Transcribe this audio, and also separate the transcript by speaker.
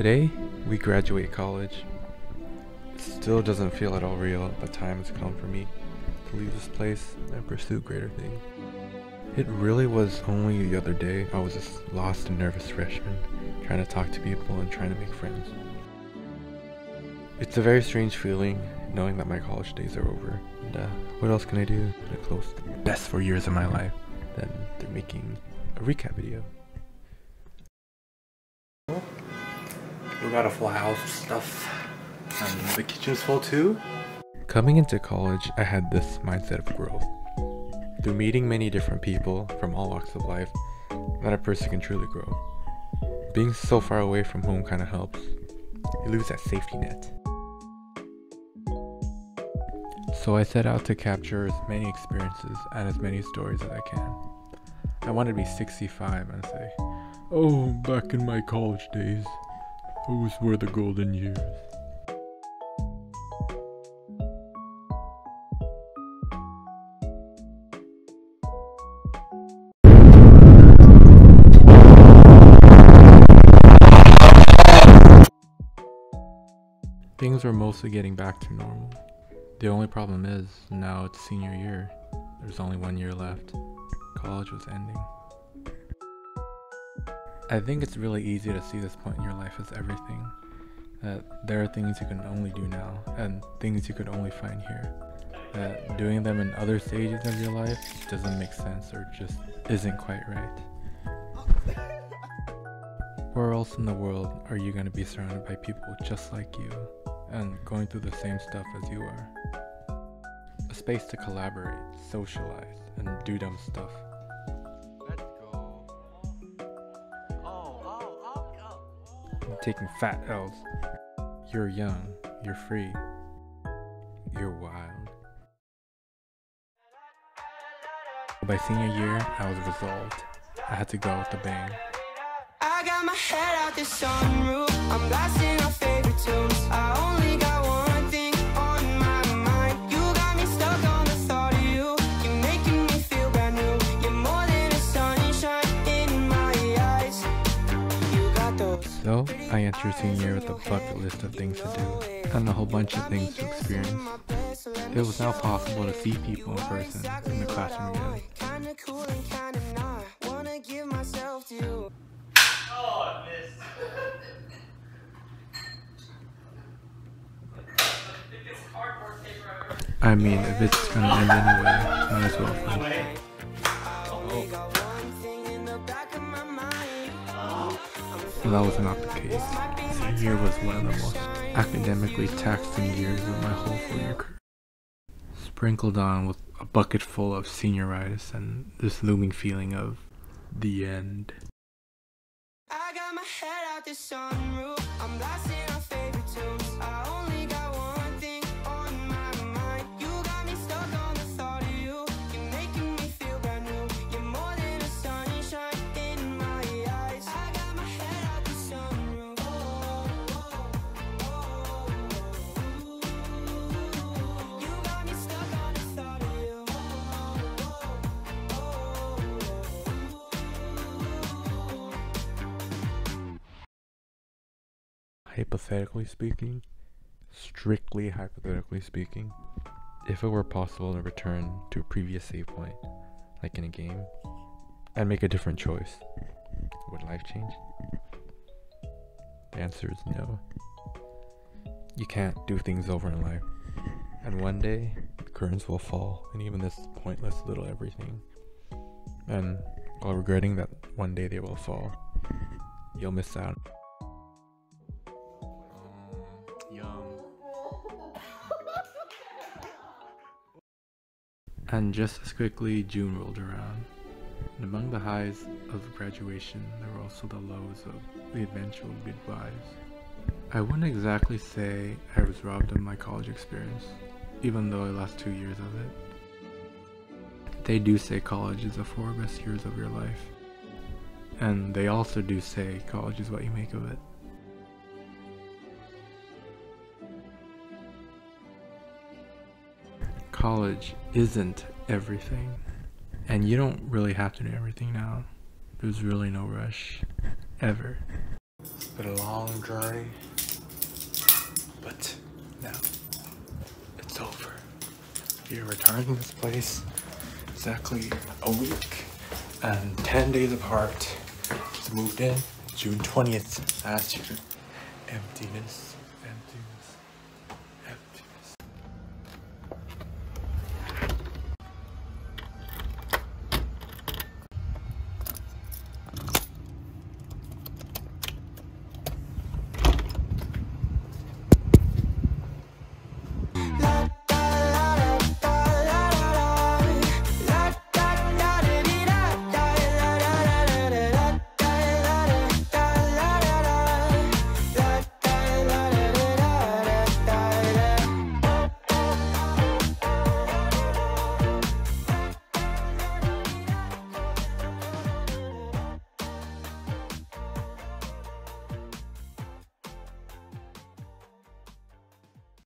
Speaker 1: Today, we graduate college. It still doesn't feel at all real, but time has come for me to leave this place and pursue greater things. It really was only the other day I was this lost and nervous freshman, trying to talk to people and trying to make friends. It's a very strange feeling knowing that my college days are over. And uh, what else can I do close the best four years of my life than they're making a recap video? We got a full house of stuff, and the kitchen's full too. Coming into college, I had this mindset of growth. Through meeting many different people from all walks of life, that a person can truly grow. Being so far away from home kind of helps. You lose that safety net. So I set out to capture as many experiences and as many stories as I can. I wanted to be 65 and say, Oh, back in my college days, those were the golden years. Things are mostly getting back to normal. The only problem is, now it's senior year. There's only one year left. College was ending. I think it's really easy to see this point in your life as everything. That there are things you can only do now, and things you could only find here. That doing them in other stages of your life doesn't make sense or just isn't quite right. Where else in the world are you going to be surrounded by people just like you and going through the same stuff as you are? A space to collaborate, socialize, and do dumb stuff. Taking fat L's. You're young, you're free, you're wild. By senior year, I was resolved. I had to go with the bang.
Speaker 2: I got my head out the sunroof. I'm blasting our favorite tunes. I
Speaker 1: So, I entered senior year with a bucket list of things to do and a whole bunch of things to experience. It was now possible to see people in person in the classroom again.
Speaker 3: Oh. I
Speaker 1: mean, if it's gonna end anyway, might as well. So that was not the case. Senior year was one of the most academically taxing years of my whole four-year career. Sprinkled on with a bucket full of senioritis and this looming feeling of the end.
Speaker 2: I got my head out the sunroof. I'm blasting
Speaker 1: Hypothetically speaking, strictly hypothetically speaking, if it were possible to return to a previous save point, like in a game, and make a different choice, would life change? The answer is no. You can't do things over in life. And one day, the curtains will fall, and even this pointless little everything. And while regretting that one day they will fall, you'll miss out. And just as quickly, June rolled around. And among the highs of graduation, there were also the lows of the eventual goodbyes. I wouldn't exactly say I was robbed of my college experience, even though I lost two years of it. They do say college is the four best years of your life. And they also do say college is what you make of it. College isn't everything. And you don't really have to do everything now. There's really no rush. Ever. It's been a long journey, but now it's over. You're returning this place exactly a week and 10 days apart. It's moved in June 20th last year. Emptiness